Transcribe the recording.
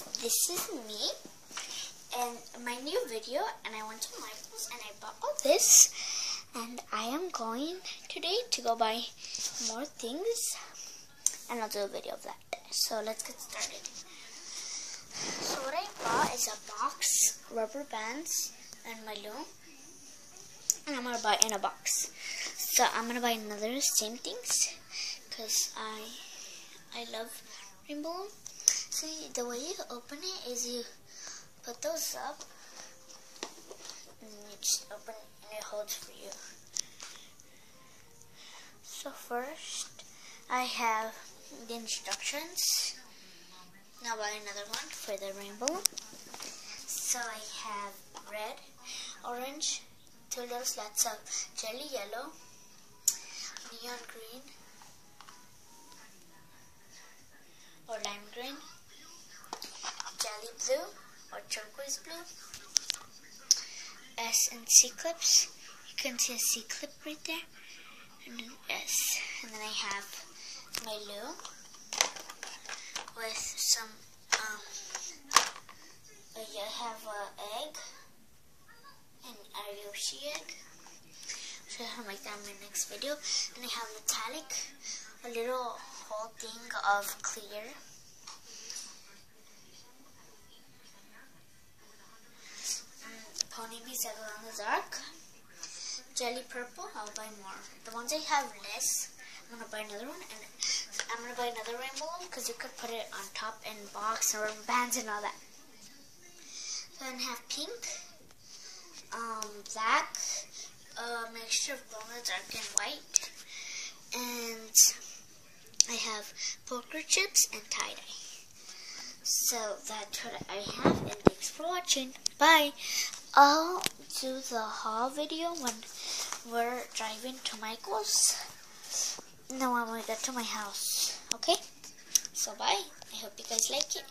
this is me and my new video and I went to Michael's and I bought all this and I am going today to go buy more things and I'll do a video of that. So let's get started. So what I bought is a box, rubber bands, and my loom. And I'm gonna buy in a box. So I'm gonna buy another same things because I I love rainbow. See the way you open it is you put those up and you just open it and it holds for you. So first I have the instructions. Now buy another one for the rainbow. So I have red, orange, two little slats of jelly yellow, neon green, blue or turquoise blue, S and C clips. You can see a C clip right there, and an S. And then I have my loom with some, um, I have an egg, an Yoshi egg. So I'll make that in my next video. And I have metallic, a little whole thing of clear. That the dark. Jelly purple, I'll buy more. The ones I have less, I'm gonna buy another one, and I'm gonna buy another rainbow one because you could put it on top and box and rubber bands and all that. Then have pink, um, black, a mixture of the dark and white, and I have poker chips and tie dye. So that's what I have, and thanks for watching. Bye. I'll do the haul video when we're driving to Michael's. No, when we get to my house. Okay? So bye. I hope you guys like it.